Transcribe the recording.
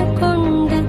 ah conga